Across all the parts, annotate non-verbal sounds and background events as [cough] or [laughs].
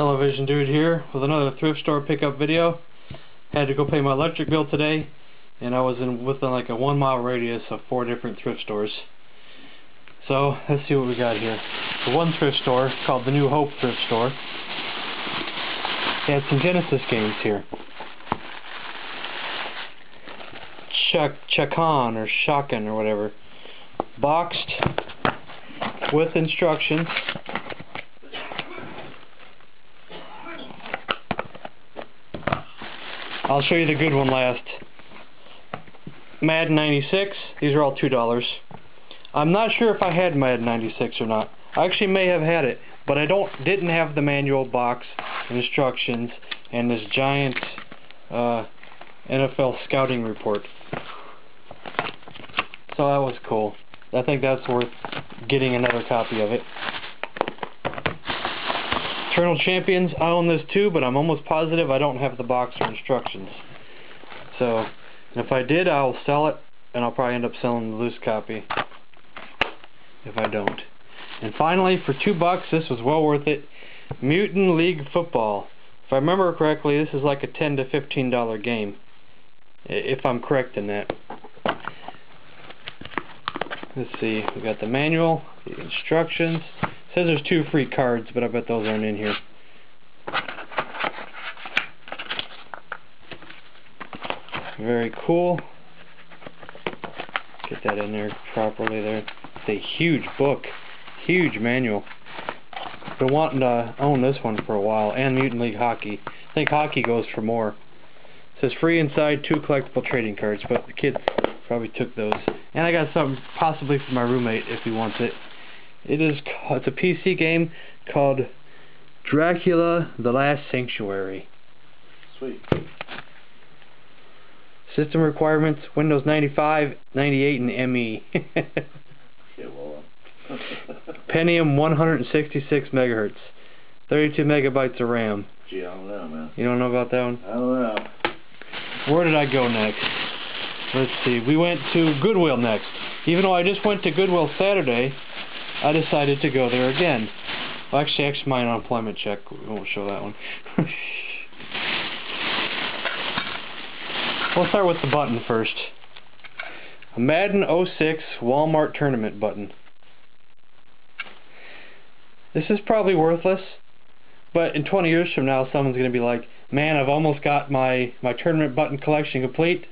Intellivision Dude here with another thrift store pickup video. Had to go pay my electric bill today and I was in within like a one mile radius of four different thrift stores. So let's see what we got here. The one thrift store called the New Hope Thrift Store. They had some Genesis games here. Chuck Chakan or Shakan or whatever. Boxed with instructions. I'll show you the good one last. Madden 96. These are all $2. I'm not sure if I had Madden 96 or not. I actually may have had it, but I don't didn't have the manual box instructions and this giant uh, NFL scouting report. So that was cool. I think that's worth getting another copy of it. Eternal Champions, I own this too, but I'm almost positive I don't have the box or instructions. So, if I did, I'll sell it, and I'll probably end up selling the loose copy. If I don't. And finally, for two bucks, this was well worth it. Mutant League Football. If I remember correctly, this is like a 10 to 15 dollar game. If I'm correct in that. Let's see, we got the manual, the instructions. Says there's two free cards, but I bet those aren't in here. Very cool. Get that in there properly there. It's a huge book. Huge manual. Been wanting to own this one for a while, and Mutant League Hockey. I think hockey goes for more. It says free inside two collectible trading cards, but the kids probably took those. And I got something possibly for my roommate if he wants it. It is it's a PC game called Dracula: The Last Sanctuary. Sweet. System requirements: Windows 95, 98, and ME. yeah, well. Uh, [laughs] Pentium 166 megahertz, 32 megabytes of RAM. Gee, I don't know, man. You don't know about that one? I don't know. Where did I go next? Let's see. We went to Goodwill next. Even though I just went to Goodwill Saturday, I decided to go there again. Well, actually, actually, my unemployment check. We won't show that one. [laughs] we'll start with the button first. A Madden 06 Walmart tournament button. This is probably worthless, but in 20 years from now, someone's going to be like, man, I've almost got my, my tournament button collection complete,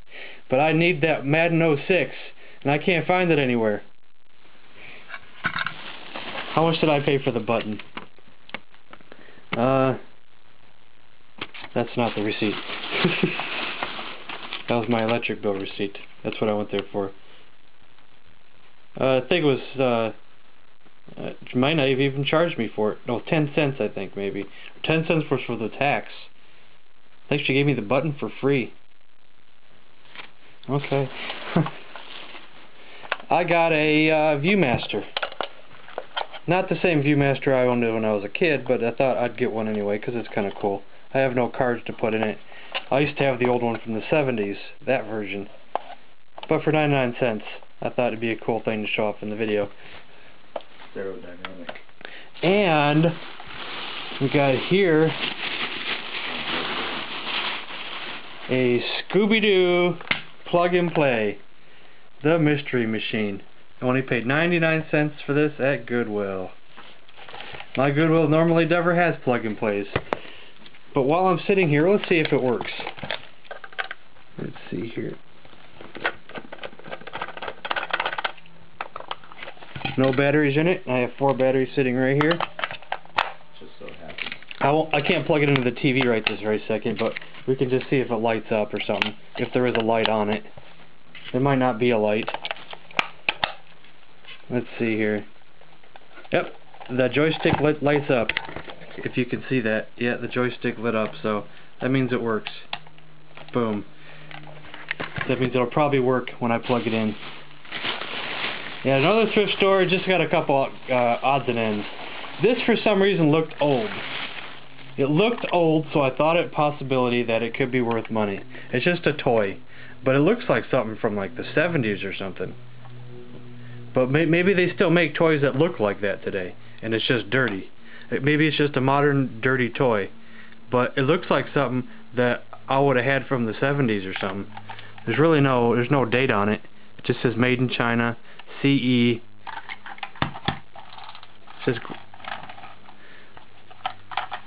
but I need that Madden 06, and I can't find it anywhere. How much did I pay for the button? Uh, that's not the receipt. [laughs] that was my electric bill receipt. That's what I went there for. Uh, I think it was, uh, uh, might not have even charged me for it. No, 10 cents I think maybe. 10 cents was for the tax. I think she gave me the button for free. Okay. [laughs] I got a uh, Viewmaster. Not the same Viewmaster I owned when I was a kid, but I thought I'd get one anyway because it's kind of cool. I have no cards to put in it. I used to have the old one from the 70s, that version. But for 99 cents, I thought it'd be a cool thing to show off in the video. Aerodynamic. And we got here a Scooby-Doo plug and play. The Mystery Machine. I only paid 99 cents for this at Goodwill. My Goodwill normally never has plug and plays. But while I'm sitting here, let's see if it works. Let's see here. No batteries in it. I have four batteries sitting right here. Just so happens. I won't, I can't plug it into the TV right this very second, but we can just see if it lights up or something. If there is a light on it. There might not be a light. Let's see here. Yep, the joystick lit, lights up. If you can see that. Yeah, the joystick lit up, so that means it works. Boom. That means it'll probably work when I plug it in. Yeah, another thrift store, just got a couple uh, odds and ends. This, for some reason, looked old. It looked old, so I thought it possibility that it could be worth money. It's just a toy. But it looks like something from like the 70s or something. But may maybe they still make toys that look like that today, and it's just dirty. It- Maybe it's just a modern dirty toy, but it looks like something that I would have had from the 70s or something. There's really no there's no date on it. It just says made in China, CE. It says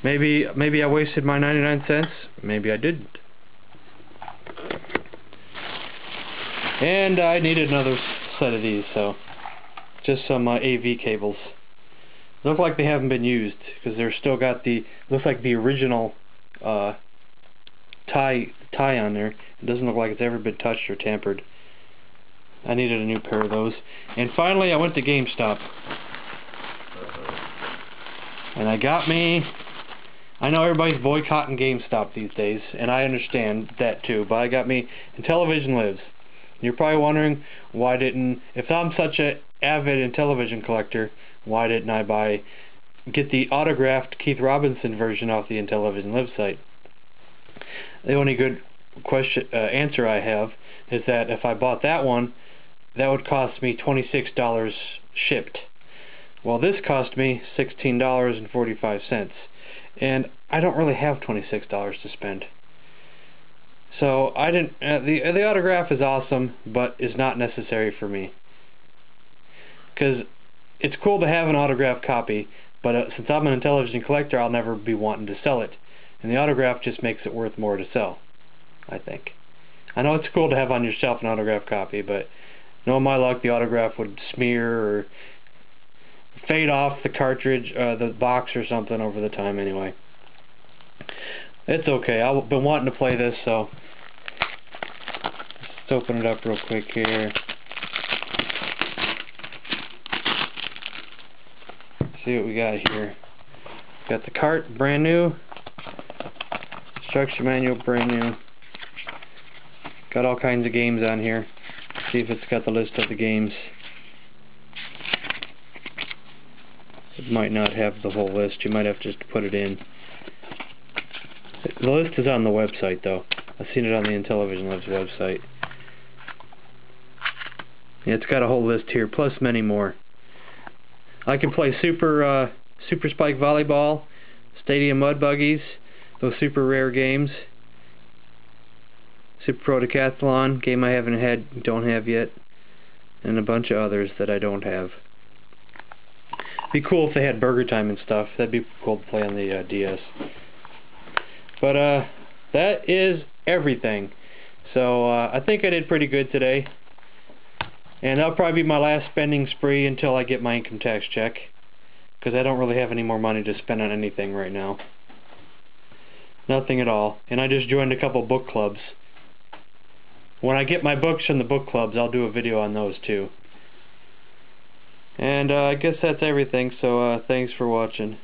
maybe maybe I wasted my 99 cents. Maybe I didn't. And I needed another set of these, so just some uh, AV cables. Look like they haven't been used because they're still got the looks like the original uh, tie tie on there. It doesn't look like it's ever been touched or tampered. I needed a new pair of those. And finally, I went to GameStop and I got me. I know everybody's boycotting GameStop these days, and I understand that too. But I got me Intellivision Lives. You're probably wondering why didn't, if I'm such a avid Intellivision collector, why didn't I buy, get the autographed Keith Robinson version off the Intellivision website? The only good question uh, answer I have is that if I bought that one, that would cost me $26 shipped. Well, this cost me $16.45, and I don't really have $26 to spend. So I didn't. Uh, the the autograph is awesome, but is not necessary for me. Because it's cool to have an autograph copy, but uh, since I'm an Intellivision collector, I'll never be wanting to sell it, and the autograph just makes it worth more to sell. I think. I know it's cool to have on your shelf an autograph copy, but knowing my luck, the autograph would smear or fade off the cartridge, uh, the box or something over the time anyway. It's okay. I've been wanting to play this, so let's open it up real quick here. See what we got here. Got the cart, brand new. Instruction manual, brand new. Got all kinds of games on here. See if it's got the list of the games. It might not have the whole list. You might have to just put it in. The list is on the website, though. I've seen it on the Intellivision Lives website. Yeah, it's got a whole list here, plus many more. I can play Super uh, Super Spike Volleyball, Stadium Mud Buggies, those super rare games. Super Pro Decathlon, game I haven't had, don't have yet, and a bunch of others that I don't have. Be cool if they had Burger Time and stuff. That'd be cool to play on the uh, DS. But uh, that is everything. So uh, I think I did pretty good today. And that'll probably be my last spending spree until I get my income tax check. Because I don't really have any more money to spend on anything right now. Nothing at all. And I just joined a couple book clubs. When I get my books from the book clubs, I'll do a video on those too. And uh, I guess that's everything, so uh, thanks for watching.